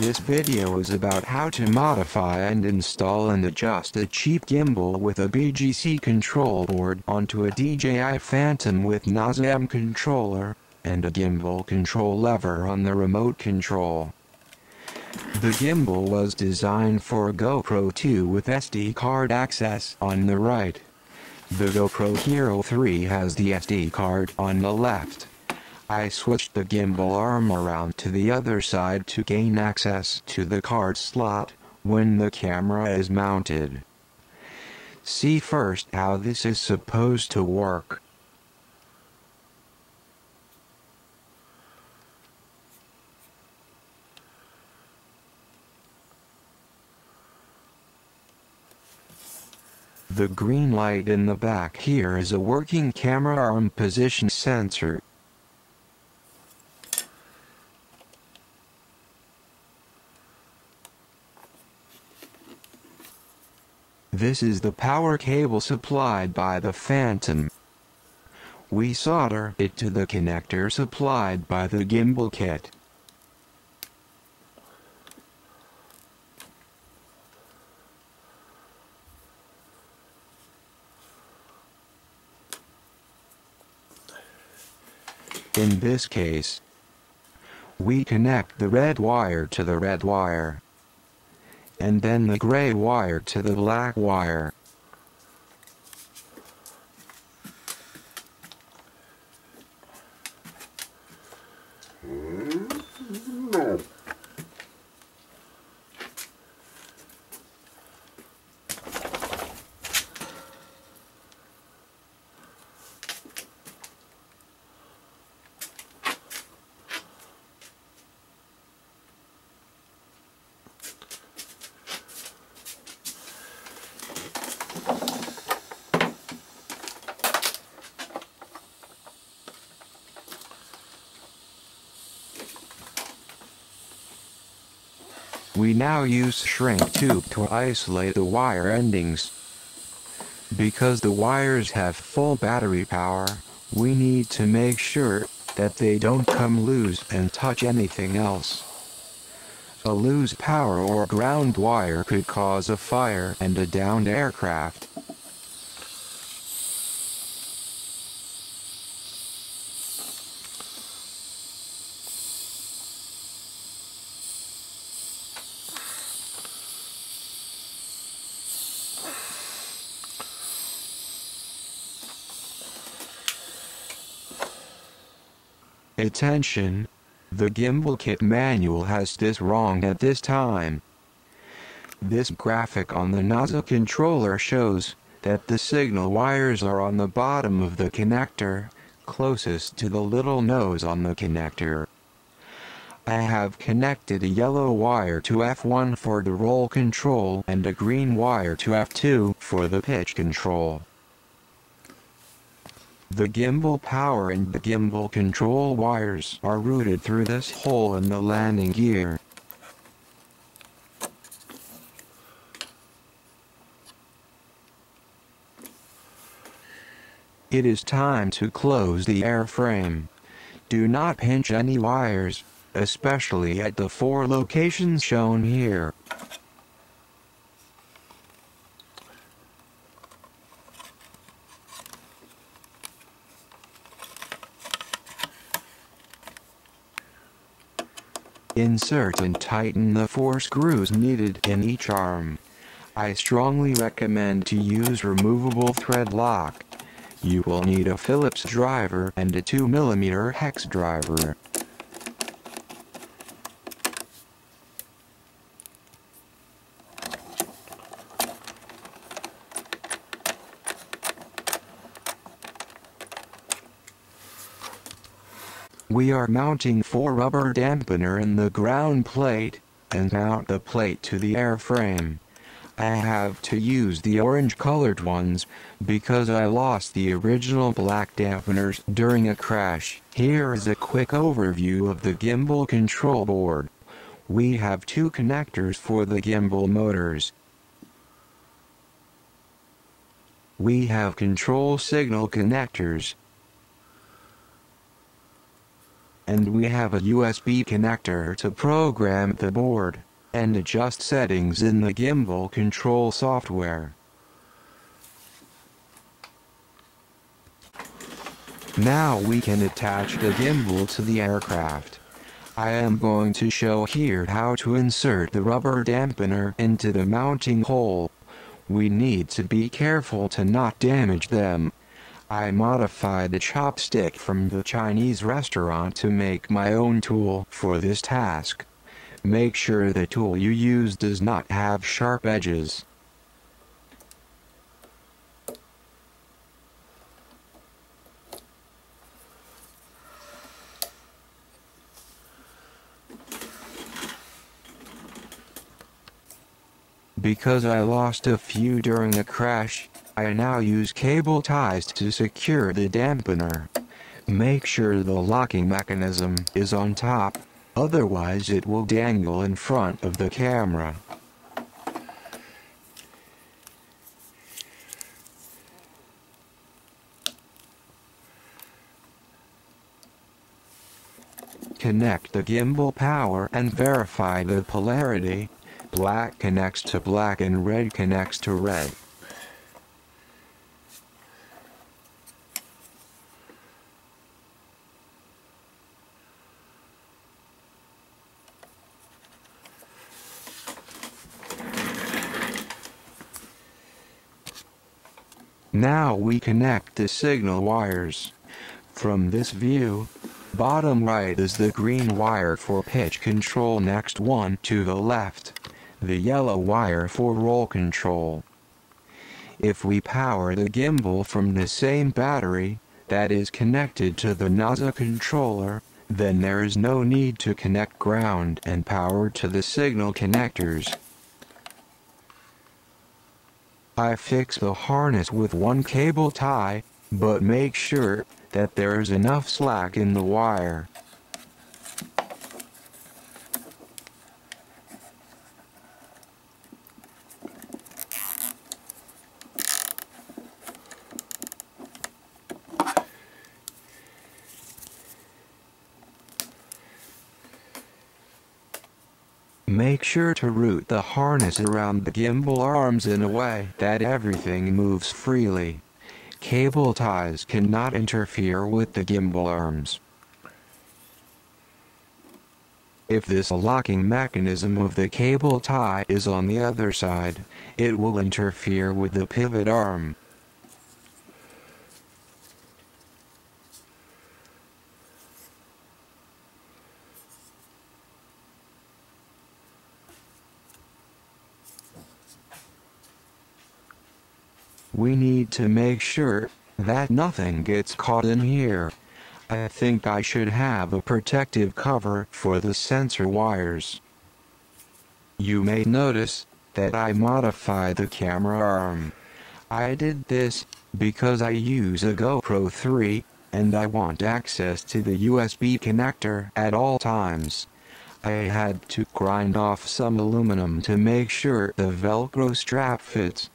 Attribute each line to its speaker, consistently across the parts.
Speaker 1: This video is about how to modify and install and adjust a cheap gimbal with a BGC control board onto a DJI Phantom with Naza-M controller, and a gimbal control lever on the remote control. The gimbal was designed for GoPro 2 with SD card access on the right. The GoPro Hero 3 has the SD card on the left. I switched the gimbal arm around to the other side to gain access to the card slot when the camera is mounted. See first how this is supposed to work. The green light in the back here is a working camera arm position sensor. This is the power cable supplied by the Phantom. We solder it to the connector supplied by the gimbal kit. In this case, we connect the red wire to the red wire, and then the gray wire to the black wire. We now use shrink tube to isolate the wire endings. Because the wires have full battery power, we need to make sure that they don't come loose and touch anything else. A loose power or ground wire could cause a fire and a downed aircraft. Attention! The gimbal kit manual has this wrong at this time. This graphic on the Naza controller shows that the signal wires are on the bottom of the connector, closest to the little nose on the connector. I have connected a yellow wire to F1 for the roll control and a green wire to F2 for the pitch control. The gimbal power and the gimbal control wires are routed through this hole in the landing gear. It is time to close the airframe. Do not pinch any wires, especially at the four locations shown here. Insert and tighten the four screws needed in each arm. I strongly recommend to use removable thread lock. You will need a Phillips driver and a 2mm hex driver. We are mounting four rubber dampener in the ground plate, and mount the plate to the airframe. I have to use the orange colored ones, because I lost the original black dampeners during a crash. Here is a quick overview of the gimbal control board. We have two connectors for the gimbal motors. We have control signal connectors, and we have a USB connector to program the board and adjust settings in the gimbal control software. Now we can attach the gimbal to the aircraft. I am going to show here how to insert the rubber dampener into the mounting hole. We need to be careful to not damage them. I modified the chopstick from the Chinese restaurant to make my own tool for this task. Make sure the tool you use does not have sharp edges. Because I lost a few during the crash, I now use cable ties to secure the dampener. Make sure the locking mechanism is on top, otherwise it will dangle in front of the camera. Connect the gimbal power and verify the polarity. Black connects to black and red connects to red. Now we connect the signal wires. From this view, bottom right is the green wire for pitch control next one to the left, the yellow wire for roll control. If we power the gimbal from the same battery, that is connected to the Naza controller, then there is no need to connect ground and power to the signal connectors. I fix the harness with one cable tie, but make sure that there is enough slack in the wire. Make sure to route the harness around the gimbal arms in a way that everything moves freely. Cable ties cannot interfere with the gimbal arms. If this locking mechanism of the cable tie is on the other side, it will interfere with the pivot arm. We need to make sure that nothing gets caught in here. I think I should have a protective cover for the sensor wires. You may notice that I modified the camera arm. I did this because I use a GoPro 3 and I want access to the USB connector at all times. I had to grind off some aluminum to make sure the velcro strap fits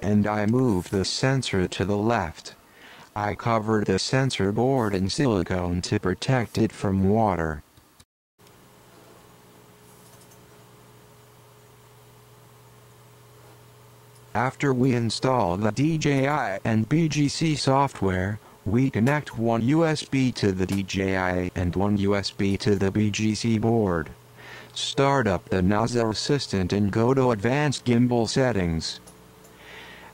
Speaker 1: and I moved the sensor to the left. I covered the sensor board in silicone to protect it from water. After we install the DJI and BGC software, we connect one USB to the DJI and one USB to the BGC board. Start up the Naza Assistant and go to Advanced Gimbal Settings.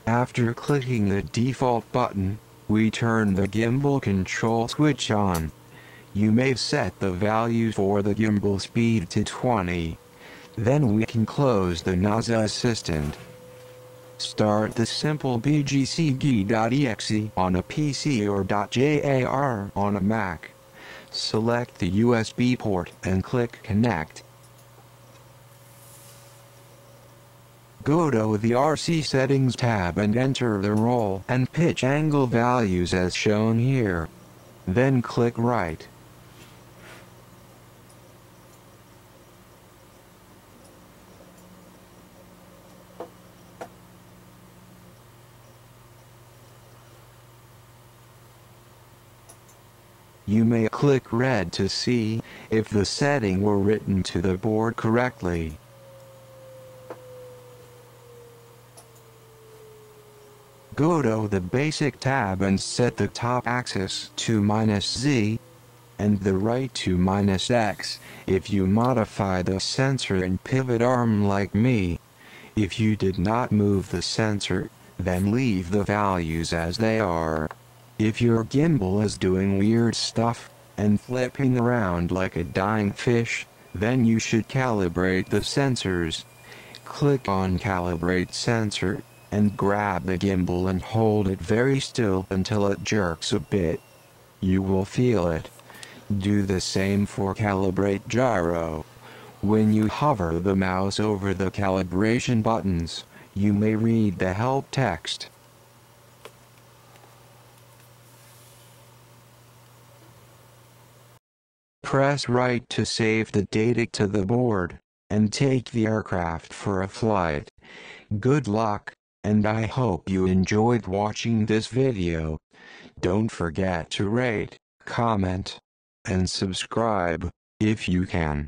Speaker 1: After clicking the default button, we turn the gimbal control switch on. You may set the value for the gimbal speed to 20. Then we can close the Naza Assistant. Start the simple BGCG.exe on a PC or .jar on a Mac. Select the USB port and click Connect. Go to the RC Settings tab and enter the roll and pitch angle values as shown here. Then click Write. You may click red to see if the setting were written to the board correctly. Go to the basic tab and set the top axis to minus Z and the right to minus X if you modify the sensor and pivot arm like me. If you did not move the sensor, then leave the values as they are. If your gimbal is doing weird stuff, and flipping around like a dying fish, then you should calibrate the sensors. Click on calibrate sensor, and grab the gimbal and hold it very still until it jerks a bit. You will feel it. Do the same for calibrate gyro. When you hover the mouse over the calibration buttons, you may read the help text. Press write to save the data to the board, and take the aircraft for a flight. Good luck and I hope you enjoyed watching this video. Don't forget to rate, comment, and subscribe, if you can.